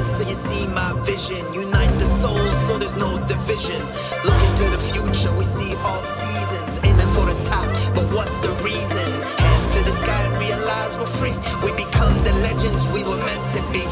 eyes so you see my vision. Unite the souls so there's no division. Look into the future, we see all seasons. Aiming for the top, but what's the reason? Hands to the sky and realize we're free. We become the legends we were meant to be.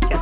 week.